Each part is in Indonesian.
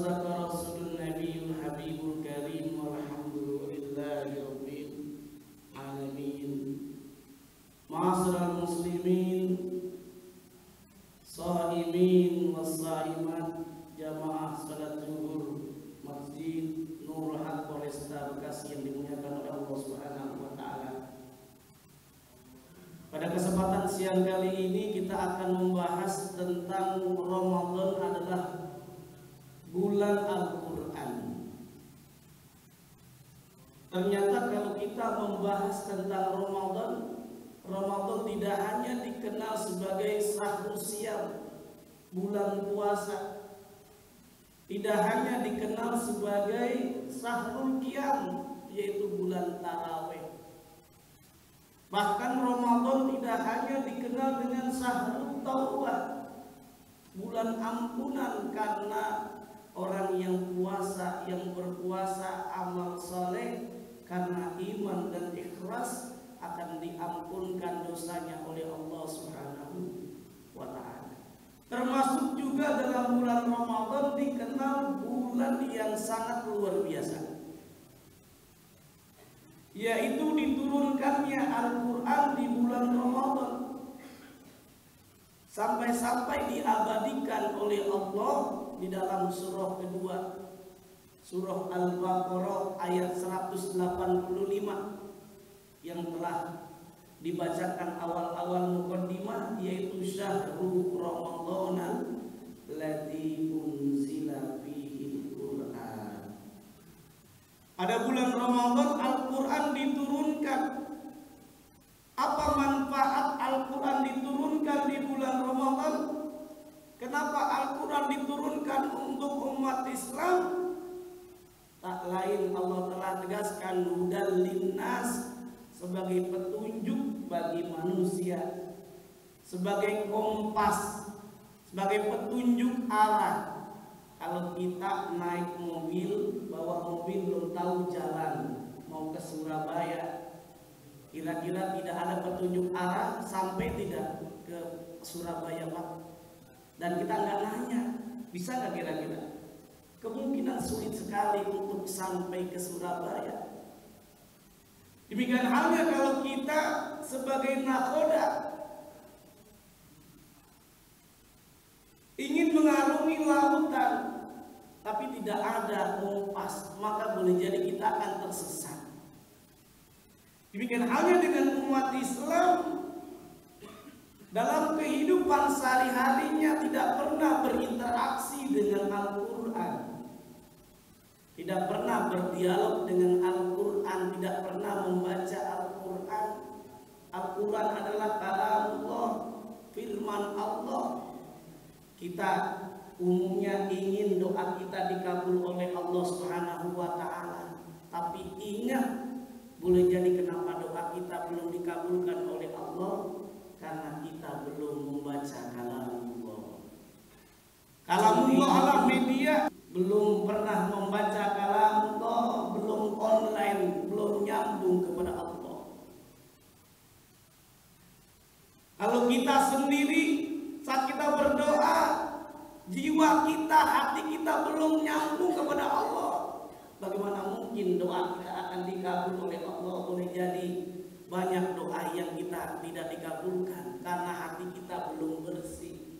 وصدق رسول النبي الحبيب الكريم والحمد لله رب العالمين. معاشر Ternyata kalau kita membahas tentang Ramadan, Ramadan tidak hanya dikenal sebagai sahur siam, bulan puasa, tidak hanya dikenal sebagai sahrul qiyam yaitu bulan tarawih. Bahkan Ramadan tidak hanya dikenal dengan sahrul taubah, bulan ampunan karena orang yang puasa yang berpuasa amal soleh karena iman dan ikhlas akan diampunkan dosanya oleh Allah Subhanahu wa taala. Termasuk juga dalam bulan Ramadan dikenal bulan yang sangat luar biasa. Yaitu diturunkannya Al-Quran di bulan Ramadan. Sampai-sampai diabadikan oleh Allah di dalam surah kedua. Surah Al-Baqarah ayat 185 yang telah dibacakan awal-awal mukaddimah yaitu syahrul ramadan ladzi unzila fihi Qur'an. Pada bulan Ramadan Al-Qur'an diturunkan. Apa manfaat Al-Qur'an diturunkan di bulan Ramadan? Kenapa Al-Qur'an diturunkan untuk umat Islam? Tak lain Allah telah tegaskan hudal linnas sebagai petunjuk bagi manusia, sebagai kompas, sebagai petunjuk arah. Kalau kita naik mobil, bawa mobil belum tahu jalan, mau ke Surabaya, kira-kira tidak ada petunjuk arah sampai tidak ke Surabaya Pak. Dan kita nggak nanya, bisa nggak kira-kira? Kemungkinan sulit sekali untuk sampai ke Surabaya. Demikian halnya kalau kita sebagai nakoda ingin mengarungi lautan tapi tidak ada kompas, maka boleh jadi kita akan tersesat. Demikian halnya dengan umat Islam dalam kehidupan sehari-harinya tidak pernah berinteraksi dengan Al-Quran tidak pernah berdialog dengan Al-Quran, tidak pernah membaca Al-Quran. Al-Quran adalah kalamullah, firman Allah. Kita umumnya ingin doa kita dikabul oleh Allah Subhanahu wa taala. Tapi ingat, boleh jadi kenapa doa kita belum dikabulkan oleh Allah karena kita belum membaca kalamullah. Kalamullah adalah media belum pernah membaca kalam Allah, belum online, belum nyambung kepada Allah. Kalau kita sendiri saat kita berdoa, jiwa kita, hati kita belum nyambung kepada Allah. Bagaimana mungkin doa kita akan dikabul oleh Allah? Boleh jadi banyak doa yang kita tidak dikabulkan karena hati kita belum bersih.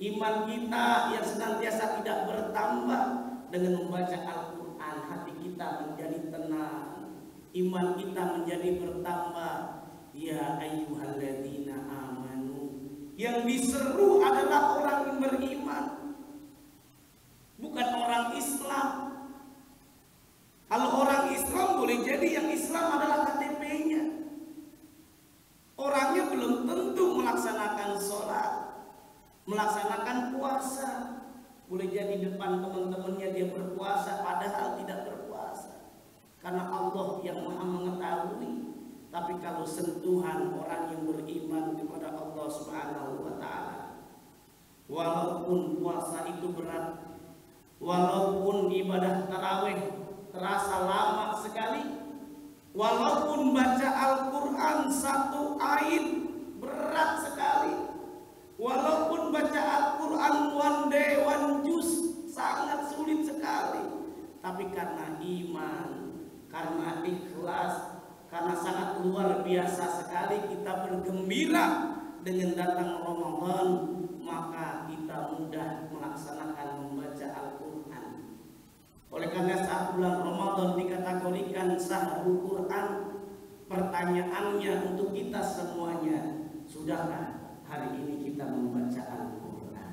Iman kita yang senantiasa tidak bertambah dengan membaca Al-Quran Hati kita menjadi tenang Iman kita menjadi bertambah Ya ayyuhalladzina Yang diseru adalah orang yang beriman Bukan orang Islam Kalau orang Islam boleh jadi yang Islam adalah KTP-nya melaksanakan puasa. Boleh jadi depan teman-temannya dia berpuasa padahal tidak berpuasa. Karena Allah yang maha mengetahui. Kalau sentuhan orang yang beriman kepada Allah subhanahu wa ta'ala. Walaupun puasa itu berat. Walaupun ibadah taraweh terasa lama sekali. Walaupun baca Al-Quran satu ayat berat sekali. Walaupun baca Al-Quran one day, one juice sangat sulit sekali. Tapi karena iman, karena ikhlas, karena sangat luar biasa sekali kita bergembira dengan datang Ramadan, maka kita mudah melaksanakan membaca Al-Quran. Oleh karena saat bulan Ramadan dikategorikan sahrul Quran, pertanyaannya untuk kita semuanya, sudahkah hari ini kita membaca Al-Quran.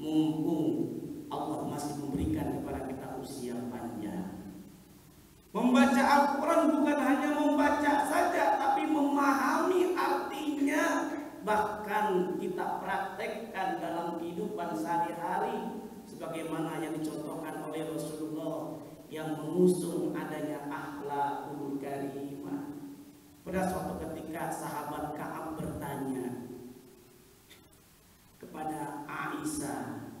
Mumpung Allah masih memberikan kepada kita usia panjang. Membaca Al-Quran bukan hanya membaca saja, tapi memahami artinya. Bahkan kita praktekkan dalam kehidupan sehari-hari. Sebagaimana yang dicontohkan oleh Rasulullah yang mengusung adanya akhlakul karimah. Pada suatu ketika sahabat Ka'ab bertanya, kepada Aisyah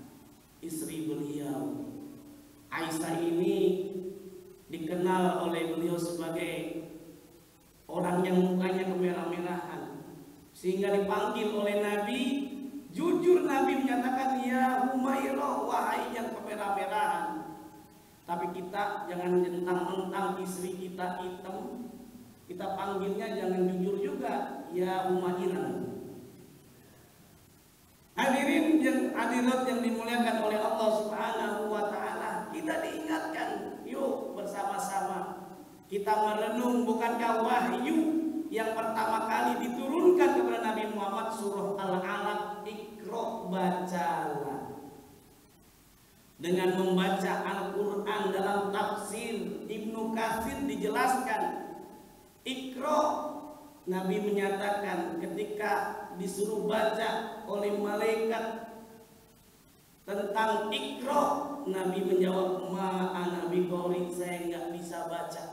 istri beliau Aisyah ini dikenal oleh beliau sebagai orang yang mukanya kemerah-merahan sehingga dipanggil oleh Nabi jujur Nabi menyatakan ya Humairah wahai yang kemerah-merahan. Tapi kita jangan mentang-mentang istri kita hitam. Kita panggilnya jangan jujur juga ya Humairah. Hadirin yang hadirat yang dimuliakan oleh Allah Subhanahu wa taala, kita diingatkan, yuk bersama-sama. Kita merenung bukankah wahyu yang pertama kali diturunkan kepada Nabi Muhammad surah Al-Alaq Iqra bacalah. Dengan membaca Al-Qur'an dalam tafsir Ibnu Katsir dijelaskan Iqra. Nabi menyatakan ketika disuruh baca oleh malaikat tentang ikro Nabi menjawab ma Nabi qori saya nggak bisa baca.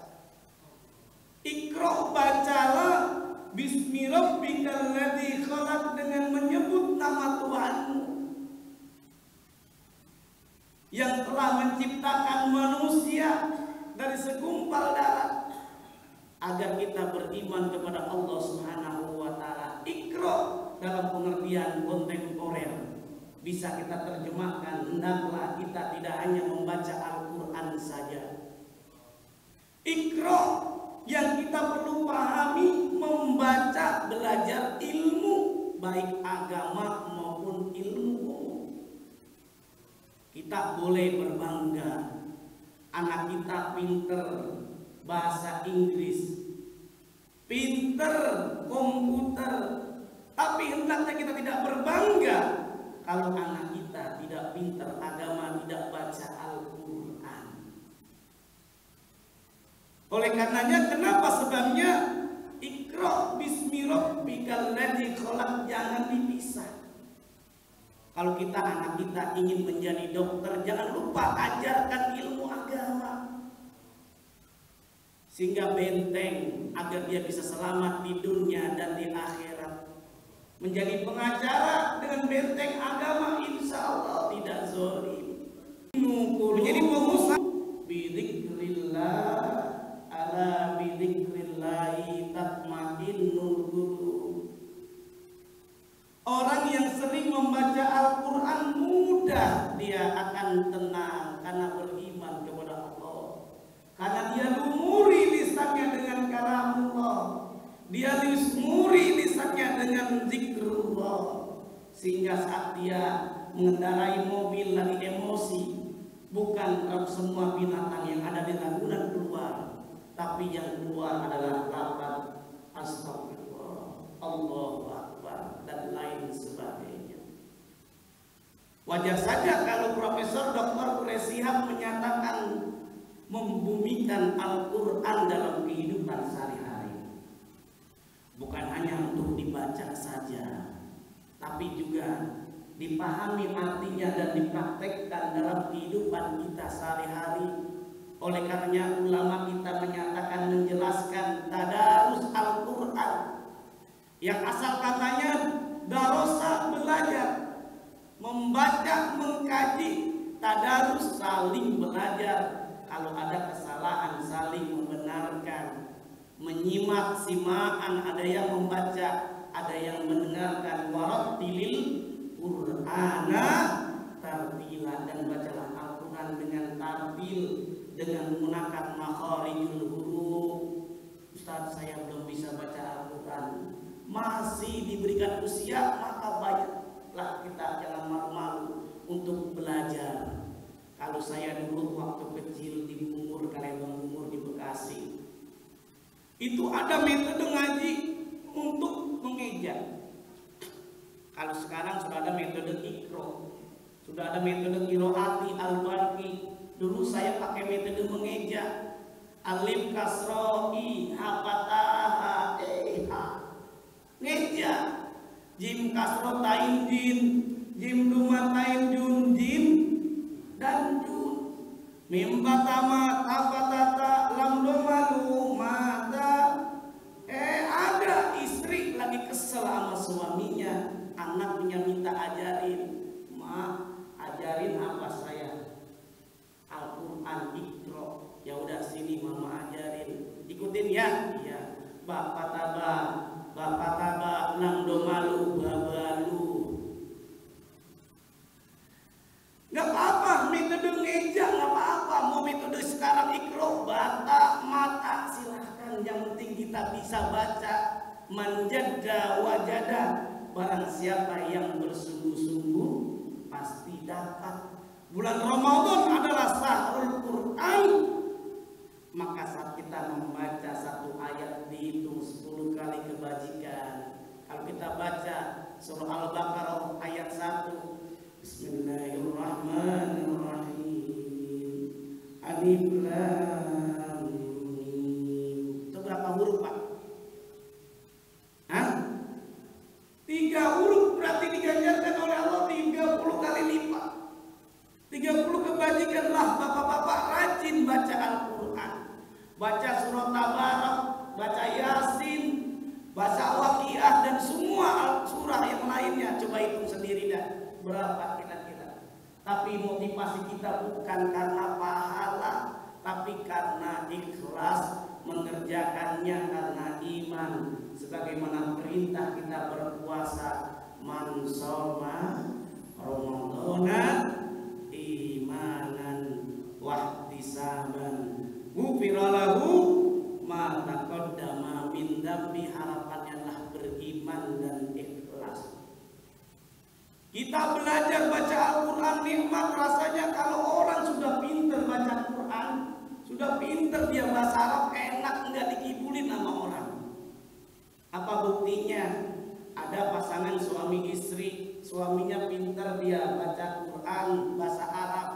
Ikro bacalah. Bismi rabbikal ladzi khalaq dengan menyebut nama Tuhanmu yang telah menciptakan manusia dari segumpal darah agar kita beriman kepada Allah Subhanahu wa taala. Ikra dalam pengertian kontemporer bisa kita terjemahkan hendaklah kita tidak hanya membaca Al-Qur'an saja. Ikra yang kita perlu pahami membaca belajar ilmu baik agama kita boleh berbangga. Anak kita pinter bahasa Inggris, pinter komputer, tapi hendaknya kita tidak berbangga kalau anak kita tidak pinter agama, tidak baca Al-Quran. Oleh karenanya, kenapa sebabnya? Iqra bismi rabbikal ladzi khalaq. Jangan dipisah. Kalau kita anak kita ingin menjadi dokter, jangan lupa ajarkan ilmu agama. Sehingga benteng agar dia bisa selamat di dunia dan di akhirat. Menjadi pengacara dengan benteng agama insya Allah tidak zolim. Menjadi pengusaha Orang yang sering membaca Al-Quran mudah dia akan tenang karena beriman kepada Allah. Karena dia lumuri lisannya dengan kalamullah. Dia lumuri lisannya dengan zikrullah. Sehingga saat dia mengendarai mobil lagi emosi, bukan semua binatang yang ada di ragunan keluar, tapi yang keluar adalah lapan astagfirullah, Allahu Akbar dan lain sebagainya. Wajar saja kalau Profesor Dr. Kuresihab menyatakan membumikan Al-Quran dalam kehidupan sehari-hari. Bukan hanya untuk dibaca saja, tapi juga dipahami artinya dan dipraktekkan dalam kehidupan kita sehari-hari. Oleh karenanya ulama kita menyatakan menjelaskan tadarus Al-Quran yang asal katanya darosa belajar, membaca, mengkaji, tadarus saling belajar. Kalau ada kesalahan saling membenarkan, menyimak simaan ada yang membaca, ada yang mendengarkan. Warattilil Qur'ana tartila dan bacalah Al-Quran dengan tartil dengan menggunakan makharijul huruf. Ustaz saya belum bisa baca Al-Quran. Masih diberikan usia maka banyaklah kita jangan malu-malu untuk belajar kalau saya dulu waktu kecil di Bungur Kalembang Bungur di Bekasi itu ada metode ngaji untuk mengeja kalau sekarang sudah ada metode ikro, sudah ada metode kiroati, al-barki. Dulu saya pakai metode mengeja. Alif kasro i hapataha e ha. Ngeja. Jim kasro tain jin, jim duma tain jun jim dan. Mim batama tafatata lam domalu mata. Eh ada istri lagi kesel sama suaminya anaknya minta ajarin manjada wajada Barang siapa yang bersungguh-sungguh pasti dapat. Bulan Ramadan adalah sahrul Quran. Maka saat kita membaca satu ayat dihitung 10 kali kebajikan. Kalau kita baca surah Al-Baqarah ayat 1 Bismillahirrahmanirrahim. Alif sebagaimana perintah kita berpuasa man soma imanan wahtisaban. Ghufira lahu ma taqaddama min dambi harapannya lah beriman dan ikhlas. Kita belajar baca Al-Quran nikmat rasanya ada pasangan suami istri suaminya pintar dia baca Quran bahasa Arab.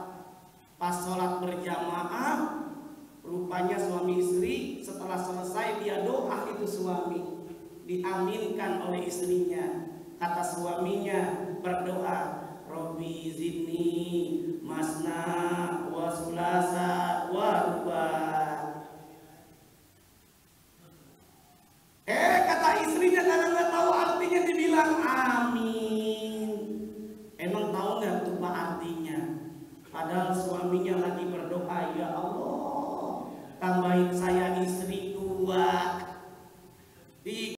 Pas sholat berjamaah rupanya suami istri setelah selesai dia doa itu suami diaminkan oleh istrinya. Kata suaminya berdoa Robi zidni masna wasulasa